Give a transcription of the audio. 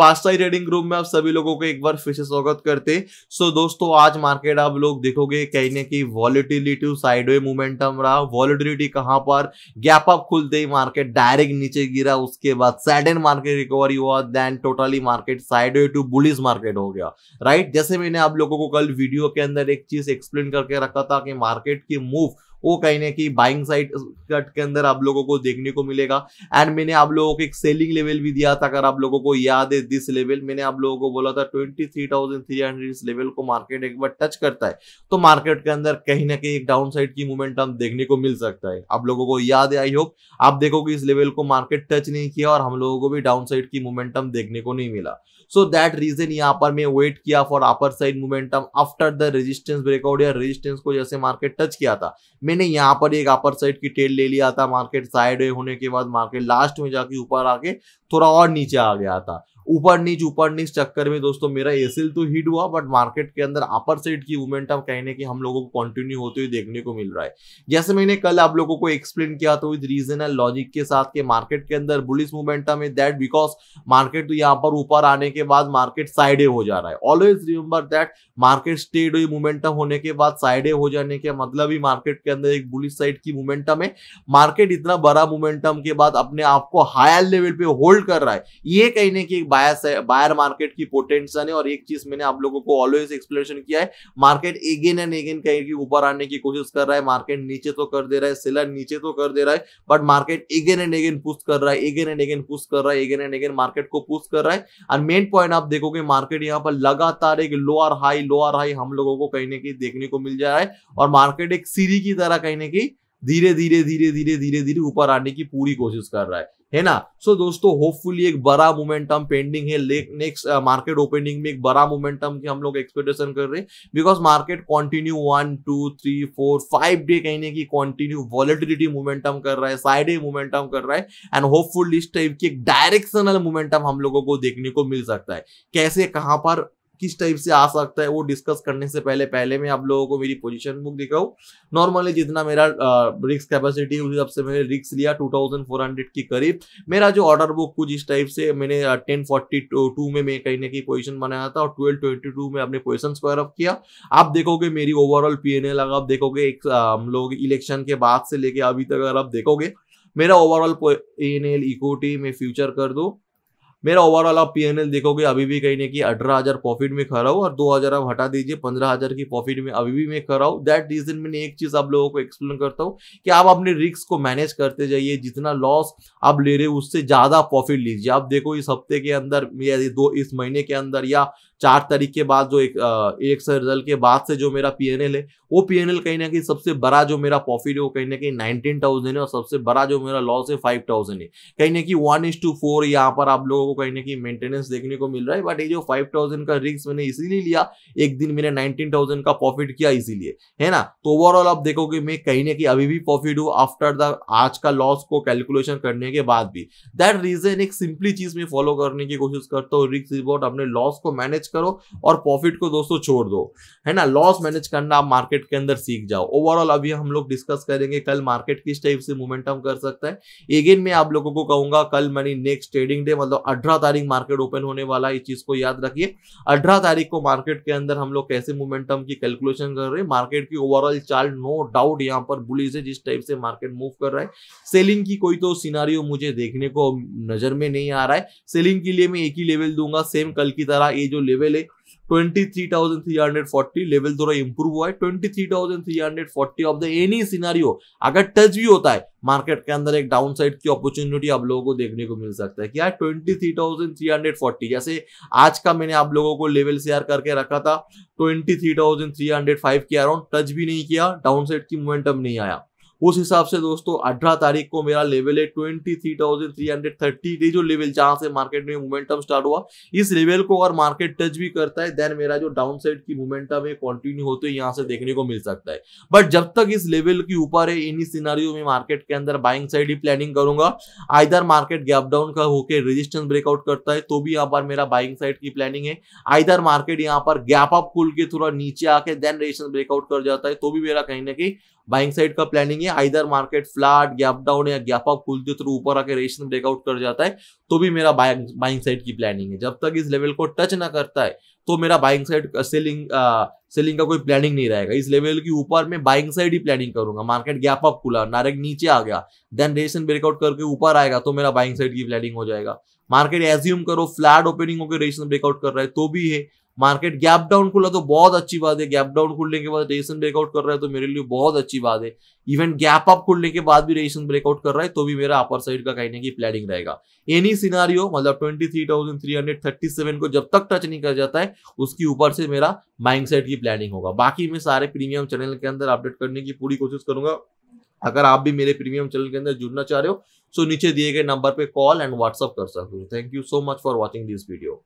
बादशाही trading group में आप सभी लोगों को एक बार फिर से स्वागत करते सो so, दोस्तों आज मार्केट आप लोग देखोगे कहीं ना कहीं वॉलिटिलिटी साइडवे मोमेंटम रहा। वॉलिटिलिटी कहाँ पर? गैप अप खुलते ही मार्केट डायरेक्ट नीचे गिरा। उसके बाद सैडन मार्केट रिकवरी हुआ। Then totally market sideway to bullish market हो गया। राइट जैसे मैंने आप लोगों को कल वीडियो के अंदर एक चीज़ एक्सप्लेन करके रखा था कि मार्केट की मूव वो कहीं ना कहीं बाइंग साइड कट के अंदर आप लोगों को देखने को मिलेगा। एंड मैंने आप लोगों को एक सेलिंग लेवल भी दिया था, अगर आप लोगों को याद है दिस लेवल मैंने आप लोगों को बोला था twenty three thousand three hundred इस लेवल को मार्केट एक बार टच करता है तो मार्केट के अंदर कहीं ना कहीं एक डाउन साइड की मूवमेंट हम देखने को मिल सकता है। आप लोगों को याद है आई होप आप देखोगे इस लेवल को मार्केट टच नहीं किया और हम लोगों को भी डाउन साइड की मोमेंटम देखने को नहीं मिला। सो दैट रीजन यहाँ पर मैं वेट किया for upper side momentum after the resistance breakout या रेजिस्टेंस को जैसे मार्केट टच किया था। मैंने यहाँ पर एक अपर साइड की टेल ले लिया था मार्केट साइड होने के बाद मार्केट लास्ट में जाके ऊपर आके थोड़ा और नीचे आ गया था। ऊपर नीच ऊपर नीच चक्कर में दोस्तों मेरा एसिल तो हिट हुआ बट मार्केट के अंदर अपर साइड की मोमेंटम कहने की हम लोगों को कंटिन्यू होते हुए देखने को मिल रहा है। जैसे मैंने कल आप लोगों को एक्सप्लेन किया तो विद रीजन एंड लॉजिक के साथ के मार्केट के अंदर बुलिस मोमेंटम है दैट बिकॉज़ मार्केट तो यहाँ पर ऊपर आने के बाद मार्केट साइडे हो जा रहा है। Always remember that market stayed हुई मोमेंटम होने के बाद साइडे हो जाने के मतलब ही मार्केट के अंदर एक बुलिस साइड की मोमेंटम है। मार्केट इतना बड़ा मोमेंटम के बाद अपने आप को हायर लेवल पे होल्ड कर रहा है। ये कहने की बायस है बायर मार्केट की पोटेंशियल है और एक चीज़ मैंने आप लोगों को ऑलवेज एक्सप्लेनेशन किया है मार्केट एगेन एंड एगेन कहीं की ऊपर आने की कोशिश कर रहा है मार्केट नीचे तो कर दे रहा है सेलर नीचे तो कर दे रहा है but market again and again push कर रहा है एगेन एंड एगेन पुश कर रहा है एगेन एंड एगेन मार्केट को पुश कर रहा है और मेन पॉइंट आप देखोगे मार्केट यहाँ पर लगातार एक लोअर हाई लोअर हाई हम लोगों को कहीं ना कहीं देखने को मिल जा रहा है, और मार्केट एक सीरी की तरह कहीं ना कहीं धीरे धीरे धीरे धीरे धीरे धीरे ऊपर आने की पूरी कोशिश कर रहा है। है ना? सो so, दोस्तों होपफुली एक बड़ा मोमेंटम पेंडिंग है। नेक्स्ट मार्केट ओपनिंग में एक बड़ा मोमेंटम की हम लोग एक्सपेक्टेशन कर रहे हैं। Because market continue one two three four five day कहने की कंटिन्यू वॉलिटिलिटी मोमेंटम कर रहा है साइड मोमेंटम कर रहा है। एंड होपफुल इस टाइप की एक डायरेक्शनल मोमेंटम हम लोगों को देखने को मिल सकता है। कैसे? कहाँ पर? किस टाइप से आ सकता है, वो डिस्कस करने से पहले पहले मैं आप लोगों को मेरी पोजीशन बुक दिखाऊँ। नॉर्मली जितना मेरा रिक्स कैपेसिटी उस हिसाब से मैंने रिक्स लिया 2400 के करीब। मेरा जो ऑर्डर बुक कुछ इस टाइप से मैंने टेन फोर्टी टू में मैं कहीं ना कहीं पोजिशन बनाया था और ट्वेल्व में अपने पोजिशन स्क्वायर अप किया। आप देखोगे मेरी ओवरऑल पी एन एल आप देखोगे एक हम लोग इलेक्शन के बाद से लेके अभी तक अगर आप देखोगे, मेरा overall P N L equity में फ्यूचर कर दो। मेरा ओवरऑल आप पीएनएल देखोगे, अभी भी कहीं ना कहीं अठारह हज़ार प्रॉफिट में खड़ा हूँ और दो हज़ार आप हटा दीजिए, पंद्रह हज़ार की प्रॉफिट में अभी भी मैं खड़ा हूँ। दैट रीजन मैंने एक चीज़ आप लोगों को एक्सप्लेन करता हूँ कि आप अपने रिस्क को मैनेज करते जाइए। जितना लॉस आप ले रहे हो, उससे ज़्यादा प्रॉफिट लीजिए। आप देखो इस हफ़्ते के अंदर, या दो, इस महीने के अंदर, या चार तारीख के बाद जो एक एक रिज़ल्ट के बाद से जो मेरा पीएनएल है, वो पीएनएल कहीं ना कहीं सबसे बड़ा जो मेरा प्रॉफिट है, वो कहीं ना कहीं नाइनटीन थाउज़ेंड है और सबसे बड़ा जो मेरा लॉस है फाइव थाउज़ेंड है। कहीं ना कहीं वन इज़ टू फोर यहाँ पर आप लोगों को कहीं ना कहीं मेंटेनेंस देखने को मिल रहा है बट ये जो फाइव थाउज़ेंड का रिस्क मैंने इसीलिए लिया, एक दिन मैंने नाइनटीन थाउज़ेंड का प्रॉफिट किया इसीलिए, है ना? तो ओवरऑल आप देखोगे मैं कहीं ना कहीं अभी भी प्रॉफिट हूँ आफ्टर द आज का लॉस को कैलकुलेशन करने के बाद भी। दैट रीजन एक सिंपली चीज़ में फॉलो करने की कोशिश करता हूँ रिस्क रिवॉर्ड अपने लॉस को मैनेज करो और प्रॉफिट को दोस्तों छोड़ दो, है ना? लॉस मैनेज करना आप मार्केट के अंदर सीख जाओ। ओवरऑल अभी हम लोग डिस्कस करेंगे, कल मार्केट किस टाइप से मोमेंटम कर सकता है। एगेन मैं आप लोगों को कहूँगा, कल मनी नेक्स्ट ट्रेडिंग डे मतलब अठारह तारीख मार्केट ओपन होने वाला है, इस चीज़ को याद रखिए। अठारह तारीख को मार्केट के अंदर हम लोग कैसे मोमेंटम की कैलकुलेशन कर रहे हैं? मार्केट की ओवरऑल चाल नो डाउट यहाँ पर बुलिस है, जिस टाइप से मार्केट मूव कर रहा है। सेलिंग की कोई तो सिनारियो मुझे देखने को नज़र में नहीं आ रहा है। सेलिंग के लिए मैं एक ही लेवल दूँगा सेम कल की तरह ये जो लेवल है 23,340 लेवल थोड़ा इंप्रूव हुआ है। 23,340 ऑफ़ द एनी सिनारियो अगर टच भी होता है मार्केट के अंदर एक डाउन साइड की अपॉर्चुनिटी आप लोगों को देखने को मिल सकता है कि यार 23,340 जैसे आज का मैंने आप लोगों को लेवल शेयर करके रखा था 23,305 के अराउंड टच भी नहीं किया डाउन साइड की मोमेंटम नहीं आया। उस हिसाब से दोस्तों, अठारह तारीख को मेरा लेवल है twenty three thousand three hundred thirty जो लेवल जहाँ से मार्केट में मोमेंटम स्टार्ट हुआ, इस लेवल को अगर मार्केट टच भी करता है देन मेरा जो डाउन साइड की मोमेंटम है कंटिन्यू होते यहाँ से देखने को मिल सकता है। बट जब तक इस लेवल के ऊपर है, इन्हीं सिनारियों में मार्केट के अंदर बाइंग साइड ही प्लानिंग करूँगा। आइधर मार्केट गैप डाउन का होकर रेजिस्टेंस ब्रेकआउट करता है तो भी यहाँ पर मेरा बाइंग साइड की प्लानिंग है। आइधर मार्केट यहाँ पर गैप अप खुल के थोड़ा नीचे आके देन रेजिस्टेंस ब्रेकआउट कर जाता है तो भी मेरा कहीं ना कहीं बाइंग साइड का प्लानिंग है either market flat gap down या गैप अप खुलते थ्रू ऊपर आके रेशन ब्रेकआउट कर जाता है तो भी मेरा बाइंग साइड की प्लानिंग है। जब तक इस लेवल को टच ना करता है तो मेरा बाइंग साइड सेलिंग सेलिंग का कोई प्लानिंग नहीं रहेगा। इस लेवल के ऊपर मैं बाइंग साइड ही प्लानिंग करूँगा। मार्केट गैप अप खुला डायरेक्ट नीचे आ गया देन रेशन ब्रेकआउट करके ऊपर आएगा तो मेरा बाइंग साइड की प्लानिंग हो जाएगा। मार्केट एज्यूम करो फ्लैट ओपनिंग होकर रेशन ब्रेकआउट कर रहा है तो भी है। मार्केट गैप डाउन खुला तो बहुत अच्छी बात है। गैप डाउन खुलने के बाद रेशन ब्रेकआउट कर रहा है तो मेरे लिए बहुत अच्छी बात है। इवन गैप अप खुलने के बाद भी रेशन ब्रेकआउट कर रहा है तो भी मेरा अपर साइड का कहीं ना कहीं प्लानिंग रहेगा। एनी सिनारियो मतलब ट्वेंटी को जब तक टच नहीं कर जाता है, उसकी ऊपर से मेरा माइंड सेट की प्लानिंग होगा। बाकी मैं सारे प्रीमियम चैनल के अंदर अपडेट करने की पूरी कोशिश करूँगा। अगर आप भी मेरे प्रीमियम चैनल के अंदर जुड़ना चाह रहे हो तो नीचे दिए गए नंबर पे कॉल एंड व्हाट्सअप कर सकते हो। Thank you so much for watching this video